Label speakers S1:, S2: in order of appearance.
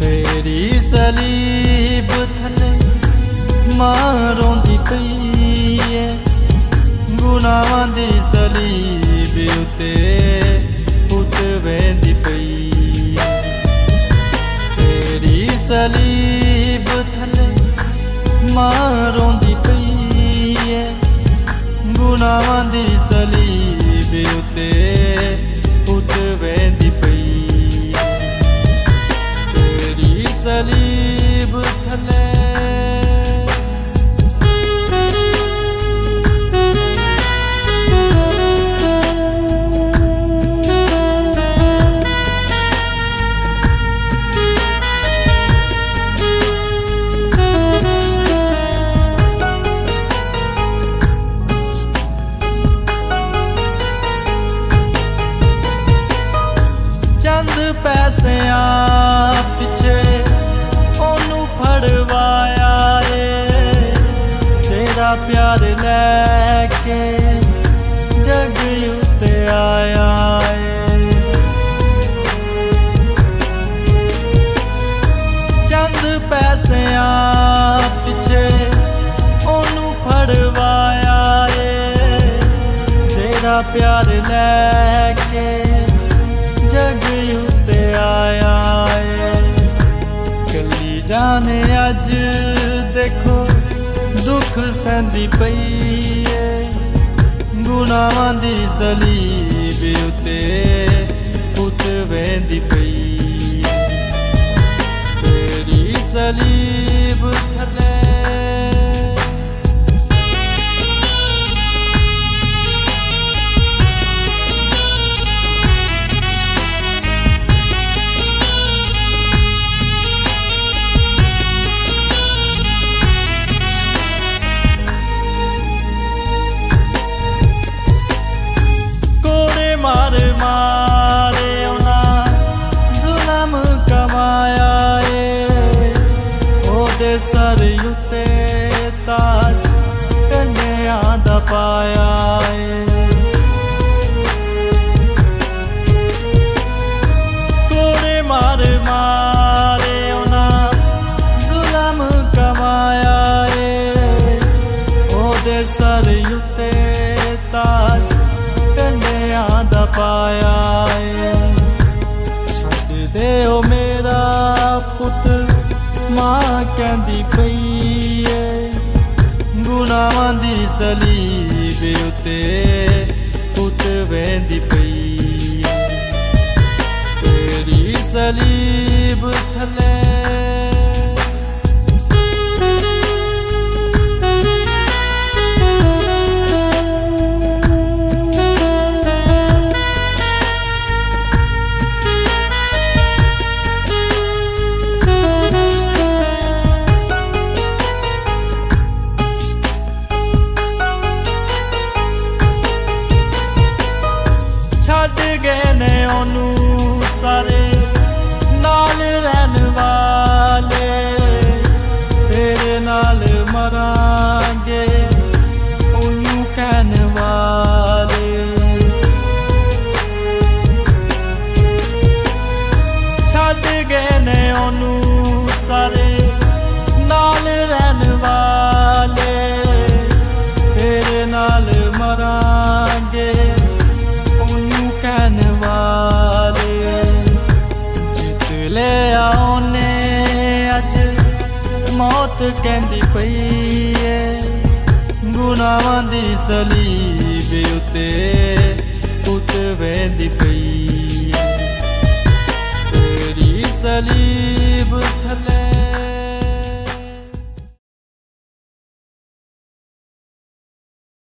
S1: ਤੇਰੀ ਸਲੀਬ ਥਲੇ ਮਾਰੋਂ ਦੀ ਪਈ ਏ ਗੁਨਾਹਾਂ ਦੀ ਸਲੀਬ ਉਤੇ ਉਤਵੇਂਦੀ ਪਈ ਤੇਰੀ ਸਲੀਬ ਥਲੇ ਮਾਰੋਂ ਦੀ ਪਈ ਏ ਗੁਨਾਹਾਂ ਦੀ ਸਲੀਬ ਉਤੇ ਪੈਸਿਆਂ ਪਿੱਛੇ, ਉਹਨੂੰ ਫੜਵਾਇਆ ਏ। ਜਿਹੜਾ ਪਿਆਰ ਲੈ ਕੇ ਜਗ ਉੱਤੇ ਆਇਆ ਏ। ਚੰਦ ਪੈਸਿਆਂ ਪਿੱਛੇ ਉਹਨੂੰ ਫੜਵਾਇਆ ਏ। ਜਿਹੜਾ ਪਿਆਰ ਲੈ ਕੇ ਜਾਣੇ ਅੱਜ ਦੇਖੋ ਦੁੱਖ ਸਹਿੰਦੀ ਪਈ ਏ। ਗੁਨਾਹਾਂ ਦੀ ਸਲੀਬ ਉਤੇ ਪੁੱਤ ਵੇਂਦੀ ਪਈ ਤੇਰੀ ਸਲੀਬ ਥਲੇ ਉਹਦੇ ਸਰ ਉੱਤੇ ਤਾਜ ਕੰਨਿਆਂ ਦਾ ਪਾਇਆ ਏ। ਕੋੜੇ ਮਾਰ ਮਾਰੇ ਉਹਨਾਂ ਜ਼ੁਲਮ ਕਮਾਇਆ ਏ। ਉਹਦੇ ਸਰ ਉੱਤੇ ਤਾਜ ਕੰਨਿਆਂ ਦਾ ਪਾਇਆ ਏ। ਛੱਡ ਦੇ ਉਹ ਮੇਰਾ ਪੁੱਤ ਮਾਂ ਕਹਿੰਦੀ ਪਈ ਏ ਗੁਨਾਹਾਂ ਦੀ ਸਲੀਬ ਉਤੇ ਪੁੱਤ ਵੇਂਦੀ ਪਈ ਏ ਤੇਰੀ ਸਲੀਬ ਥਲੇ ਮੌਤ ਕਹਿੰਦੀ ਪਈ ਏ। ਗੁਨਾਹਾਂ ਦੀ ਸਲੀਬ ਉਤੇ ਉਤਵੇਂਦੀ ਪਈ ਏ। ਤੇਰੀ ਸਲੀਬ ਥੱਲੇ